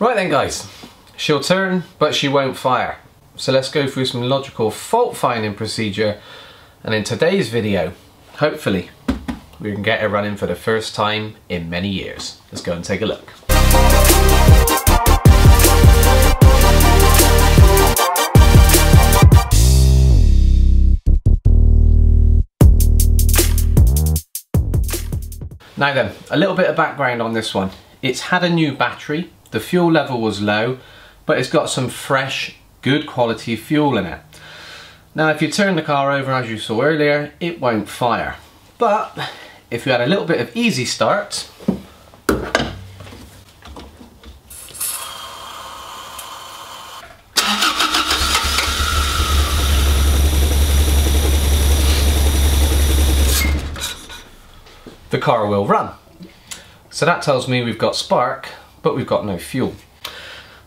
Right then guys, she'll turn but she won't fire. So let's go through some logical fault finding procedure and in today's video, hopefully, we can get it running for the first time in many years. Let's go and take a look. Now then, a little bit of background on this one. It's had a new battery, the fuel level was low, but it's got some fresh, good quality fuel in it. Now if you turn the car over as you saw earlier, it won't fire. But if you had a little bit of easy start, the car will run. So that tells me we've got spark, but we've got no fuel.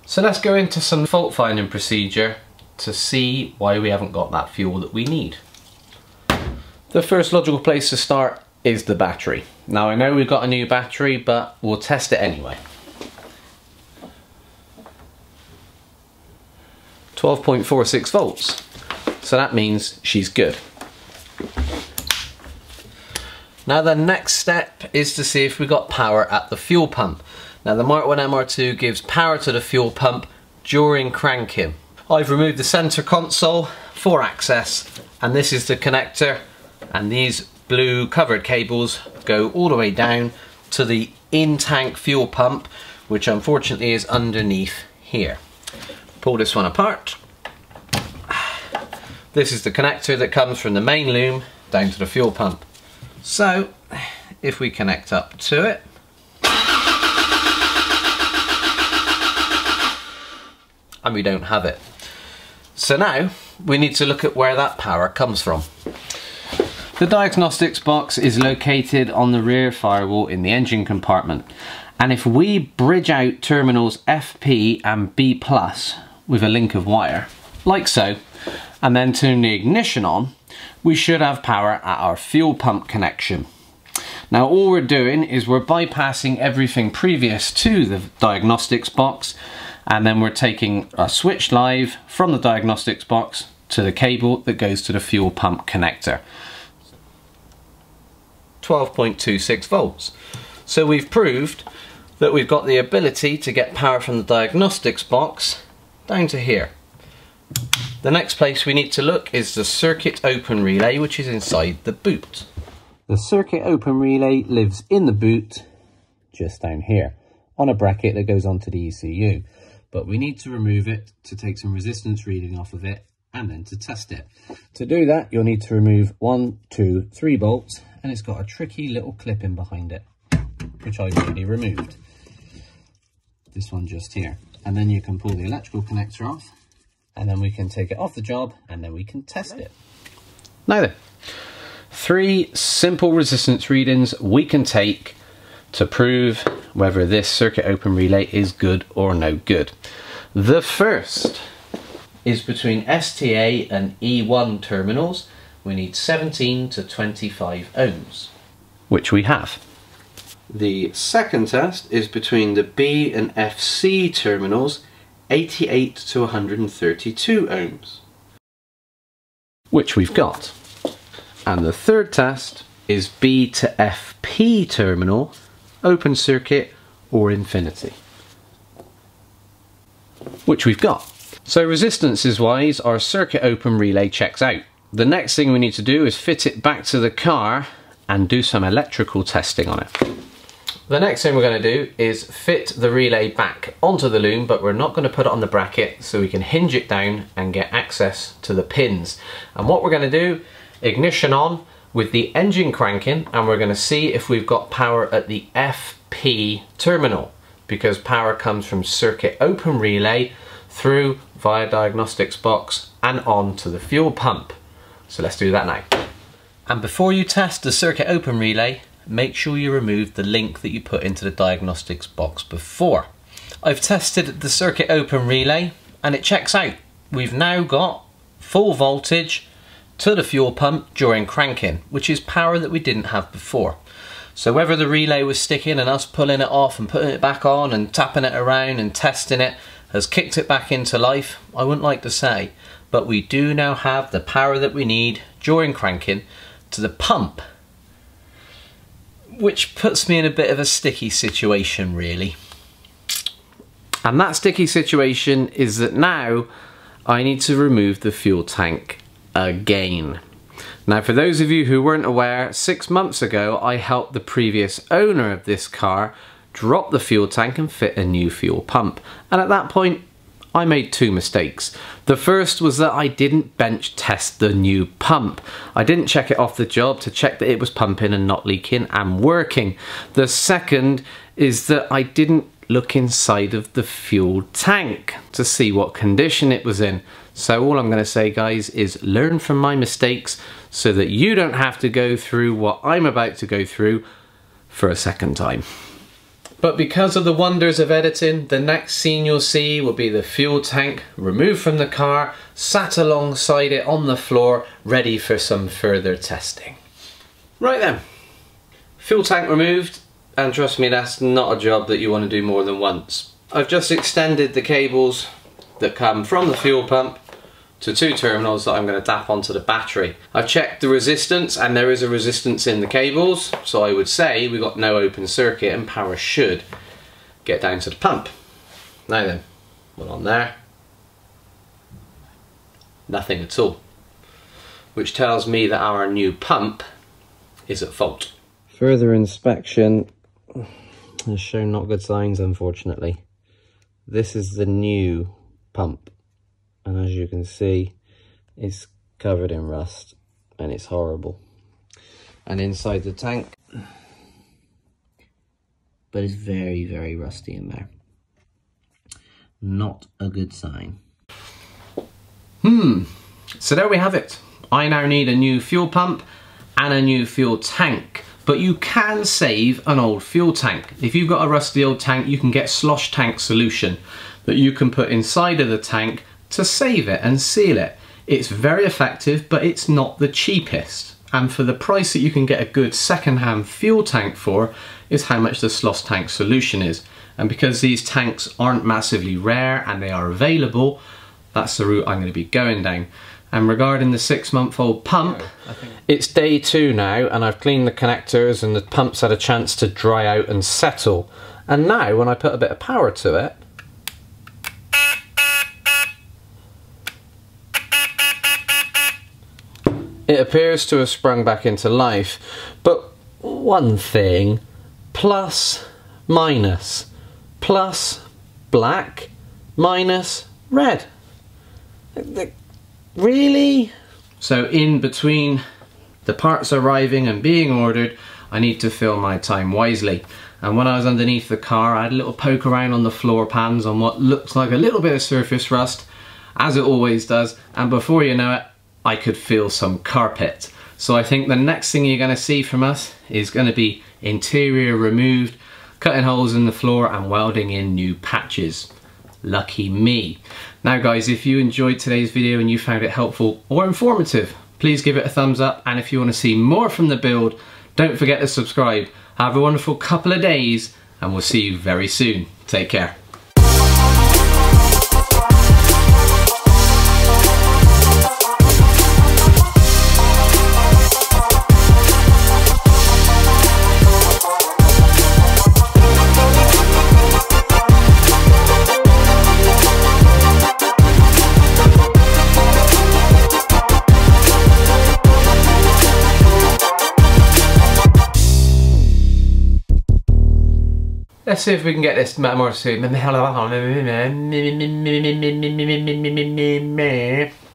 So let's go into some fault finding procedure to see why we haven't got that fuel that we need. The first logical place to start is the battery. Now I know we've got a new battery, but we'll test it anyway. 12.46 volts. So that means she's good. Now the next step is to see if we got power at the fuel pump. Now the Mark 1 MR2 gives power to the fuel pump during cranking. I've removed the center console for access and this is the connector and these blue covered cables go all the way down to the in-tank fuel pump which unfortunately is underneath here. Pull this one apart. This is the connector that comes from the main loom down to the fuel pump. So if we connect up to it, and we don't have it. So now we need to look at where that power comes from. The diagnostics box is located on the rear firewall in the engine compartment. And if we bridge out terminals FP and B plus with a link of wire, like so, and then turn the ignition on, we should have power at our fuel pump connection. Now all we're doing is we're bypassing everything previous to the diagnostics box and then we're taking a switch live from the diagnostics box to the cable that goes to the fuel pump connector. 12.26 volts. So we've proved that we've got the ability to get power from the diagnostics box down to here. The next place we need to look is the circuit open relay which is inside the boot. The circuit open relay lives in the boot just down here on a bracket that goes onto the ECU but we need to remove it to take some resistance reading off of it and then to test it. To do that, you'll need to remove one, two, three bolts, and it's got a tricky little clip in behind it, which I've already removed. This one just here. And then you can pull the electrical connector off, and then we can take it off the job, and then we can test it. Now then, three simple resistance readings we can take to prove whether this circuit open relay is good or no good. The first is between STA and E1 terminals. We need 17 to 25 ohms, which we have. The second test is between the B and FC terminals, 88 to 132 ohms, which we've got. And the third test is B to FP terminal, open circuit or infinity, which we've got. So resistances wise, our circuit open relay checks out. The next thing we need to do is fit it back to the car and do some electrical testing on it. The next thing we're going to do is fit the relay back onto the loom, but we're not going to put it on the bracket so we can hinge it down and get access to the pins. And what we're going to do, ignition on, with the engine cranking and we're going to see if we've got power at the FP terminal because power comes from circuit open relay through via diagnostics box and on to the fuel pump. So let's do that now. And before you test the circuit open relay, make sure you remove the link that you put into the diagnostics box before. I've tested the circuit open relay and it checks out. We've now got full voltage to the fuel pump during cranking, which is power that we didn't have before. So whether the relay was sticking and us pulling it off and putting it back on and tapping it around and testing it has kicked it back into life, I wouldn't like to say. But we do now have the power that we need during cranking to the pump. Which puts me in a bit of a sticky situation really. And that sticky situation is that now I need to remove the fuel tank again. Now for those of you who weren't aware, six months ago I helped the previous owner of this car drop the fuel tank and fit a new fuel pump. And at that point I made two mistakes. The first was that I didn't bench test the new pump. I didn't check it off the job to check that it was pumping and not leaking and working. The second is that I didn't look inside of the fuel tank to see what condition it was in. So all I'm going to say guys is learn from my mistakes so that you don't have to go through what I'm about to go through for a second time. But because of the wonders of editing, the next scene you'll see will be the fuel tank removed from the car, sat alongside it on the floor, ready for some further testing. Right then, fuel tank removed, and trust me, that's not a job that you want to do more than once. I've just extended the cables that come from the fuel pump to two terminals that I'm going to tap onto the battery. I've checked the resistance and there is a resistance in the cables, so I would say we've got no open circuit and power should get down to the pump. Now then, one on there, nothing at all, which tells me that our new pump is at fault. Further inspection has shown not good signs, unfortunately. This is the new pump. And as you can see, it's covered in rust and it's horrible. And inside the tank, but it's very, very rusty in there. Not a good sign. Hmm, so there we have it. I now need a new fuel pump and a new fuel tank but you can save an old fuel tank. If you've got a rusty old tank, you can get slosh tank solution that you can put inside of the tank to save it and seal it. It's very effective, but it's not the cheapest. And for the price that you can get a good second-hand fuel tank for is how much the slosh tank solution is. And because these tanks aren't massively rare and they are available, that's the route I'm going to be going down. And regarding the six month old pump, it's day two now and I've cleaned the connectors and the pump's had a chance to dry out and settle. And now when I put a bit of power to it, it appears to have sprung back into life. But one thing, plus, minus, plus, black, minus, red. Really? So in between the parts arriving and being ordered, I need to fill my time wisely. And when I was underneath the car, I had a little poke around on the floor pans on what looks like a little bit of surface rust, as it always does. And before you know it, I could feel some carpet. So I think the next thing you're gonna see from us is gonna be interior removed, cutting holes in the floor and welding in new patches. Lucky me. Now guys, if you enjoyed today's video and you found it helpful or informative, please give it a thumbs up. And if you wanna see more from the build, don't forget to subscribe. Have a wonderful couple of days and we'll see you very soon. Take care. Let's see if we can get this soon.